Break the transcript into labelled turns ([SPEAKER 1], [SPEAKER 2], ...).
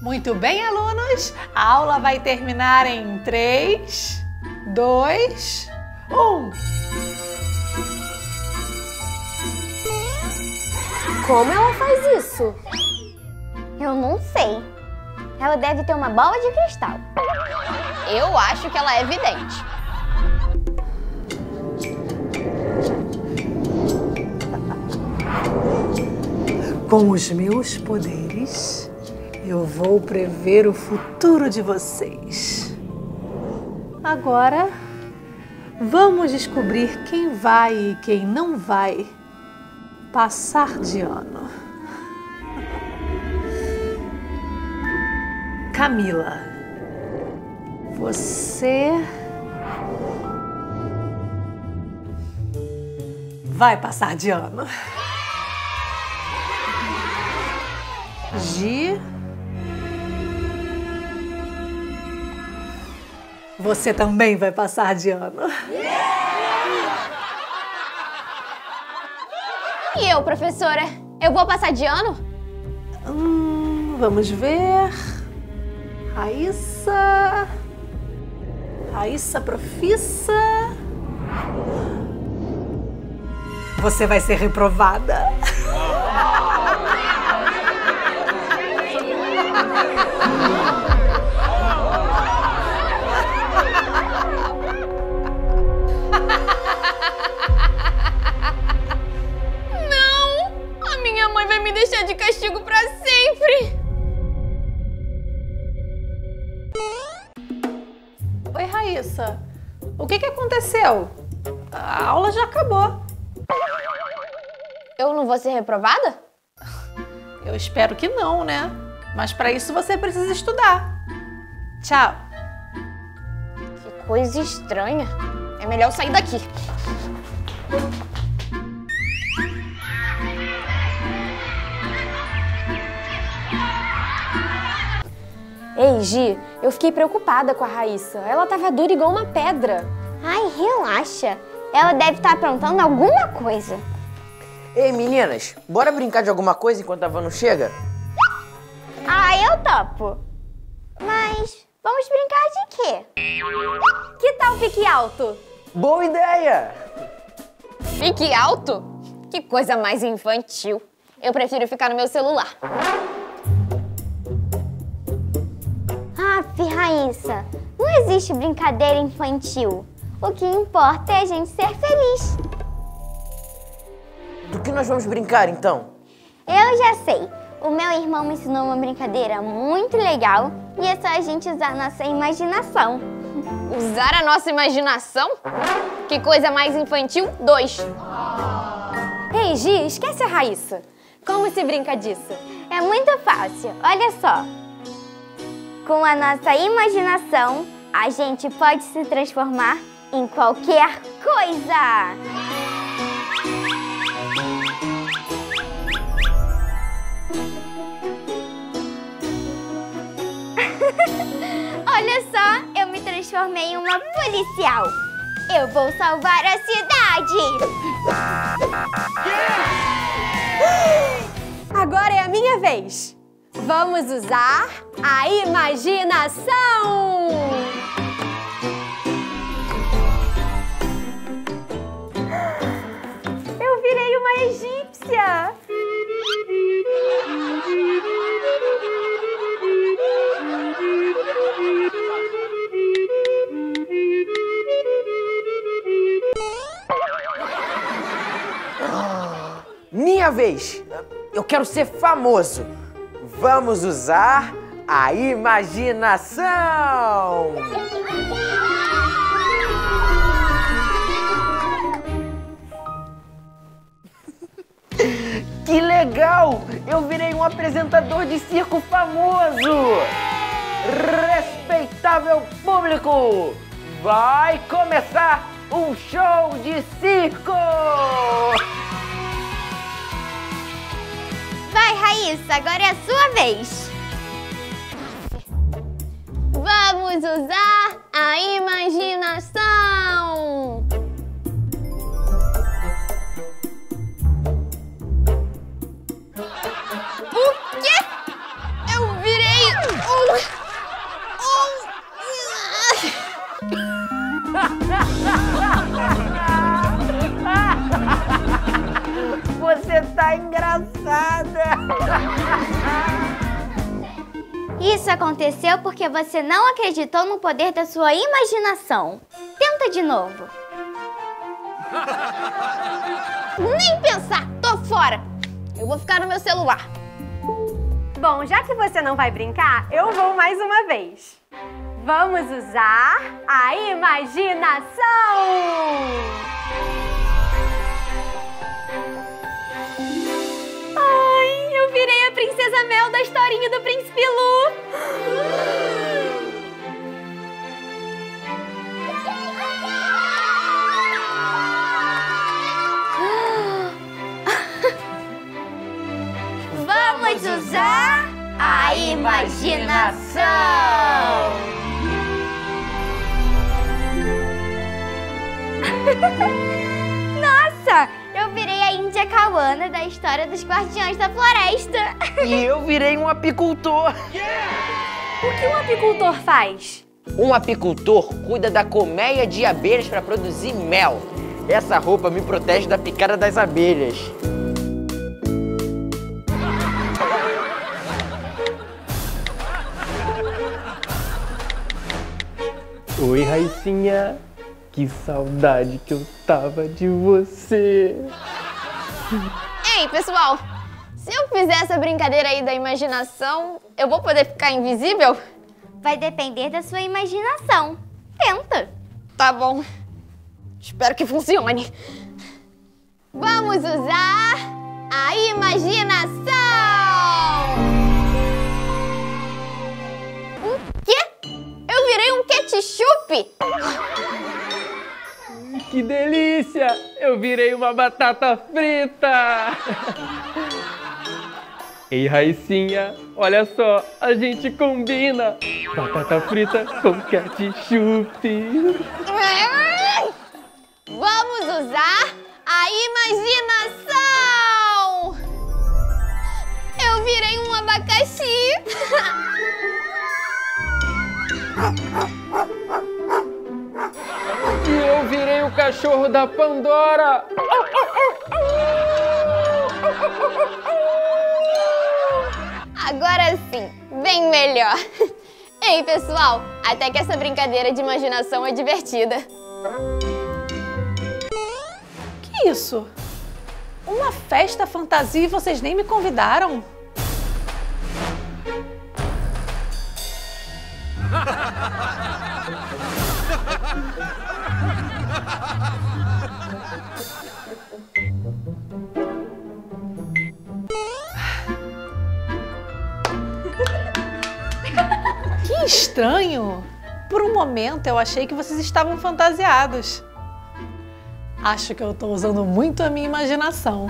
[SPEAKER 1] Muito bem, alunos. A aula vai terminar em 3, 2, 1.
[SPEAKER 2] Como ela faz isso? Eu não sei. Ela deve ter uma bola de cristal.
[SPEAKER 3] Eu acho que ela é vidente.
[SPEAKER 1] Com os meus poderes, eu vou prever o futuro de vocês. Agora, vamos descobrir quem vai e quem não vai passar de ano. Camila, você vai passar de ano. Gi, você também vai passar de ano.
[SPEAKER 3] E eu, professora? Eu vou passar de ano?
[SPEAKER 1] Hum, vamos ver. Raíssa. Raíssa Profissa. Você vai ser reprovada. Oi, Raíssa. O que, que aconteceu? A aula já acabou.
[SPEAKER 3] Eu não vou ser reprovada?
[SPEAKER 1] Eu espero que não, né? Mas para isso você precisa estudar. Tchau.
[SPEAKER 3] Que coisa estranha. É melhor eu sair daqui.
[SPEAKER 2] Ei, Gi, eu fiquei preocupada com a Raíssa. Ela tava dura igual uma pedra.
[SPEAKER 4] Ai, relaxa. Ela deve estar aprontando alguma coisa.
[SPEAKER 5] Ei, meninas, bora brincar de alguma coisa enquanto a van não chega?
[SPEAKER 4] Ah, eu topo. Mas vamos brincar de quê?
[SPEAKER 2] Que tal pique alto?
[SPEAKER 5] Boa ideia!
[SPEAKER 3] Fique alto? Que coisa mais infantil. Eu prefiro ficar no meu celular.
[SPEAKER 4] Raíssa, não existe brincadeira infantil. O que importa é a gente ser feliz.
[SPEAKER 5] Do que nós vamos brincar então?
[SPEAKER 4] Eu já sei. O meu irmão me ensinou uma brincadeira muito legal e é só a gente usar nossa imaginação.
[SPEAKER 3] Usar a nossa imaginação? Que coisa mais infantil? Dois.
[SPEAKER 2] Ei, Gi, esquece a Raíssa. Como se brinca disso?
[SPEAKER 4] É muito fácil, olha só. Com a nossa imaginação, a gente pode se transformar em qualquer coisa. Olha só, eu me transformei em uma policial. Eu vou salvar a cidade.
[SPEAKER 2] Agora é a minha vez. Vamos usar a imaginação! Eu virei uma egípcia!
[SPEAKER 5] Minha vez! Eu quero ser famoso! Vamos usar a imaginação! Que legal! Eu virei um apresentador de circo famoso! Respeitável público! Vai começar um show de circo!
[SPEAKER 4] Vai, Raíssa, agora é a sua vez.
[SPEAKER 3] Vamos usar a imaginação!
[SPEAKER 5] Tá engraçada!
[SPEAKER 4] Isso aconteceu porque você não acreditou no poder da sua imaginação. Tenta de novo.
[SPEAKER 3] Nem pensar! Tô fora! Eu vou ficar no meu celular.
[SPEAKER 6] Bom, já que você não vai brincar, eu vou mais uma vez. Vamos usar a imaginação! Virei a princesa Mel da historinha do Príncipe Lu!
[SPEAKER 4] Vamos usar a imaginação. A Kawana da história dos Guardiões da Floresta.
[SPEAKER 5] E eu virei um apicultor.
[SPEAKER 6] O que um apicultor faz?
[SPEAKER 5] Um apicultor cuida da colmeia de abelhas para produzir mel. Essa roupa me protege da picada das abelhas.
[SPEAKER 7] Oi, Raicinha. Que saudade que eu tava de você.
[SPEAKER 3] Ei, pessoal! Se eu fizer essa brincadeira aí da imaginação, eu vou poder ficar invisível?
[SPEAKER 4] Vai depender da sua imaginação. Tenta.
[SPEAKER 3] Tá bom. Espero que funcione. Vamos usar Eu virei
[SPEAKER 7] uma batata frita! Ei, Raicinha, olha só, a gente combina! Batata frita com ketchup!
[SPEAKER 3] Vamos usar a imaginação! Eu virei um abacaxi!
[SPEAKER 7] Cachorro da Pandora!
[SPEAKER 3] Agora sim, bem melhor. Ei, pessoal, até que essa brincadeira de imaginação é divertida.
[SPEAKER 1] Que isso? Uma festa fantasia e vocês nem me convidaram? Que estranho! Por um momento eu achei que vocês estavam fantasiados. Acho que eu tô usando muito a minha imaginação.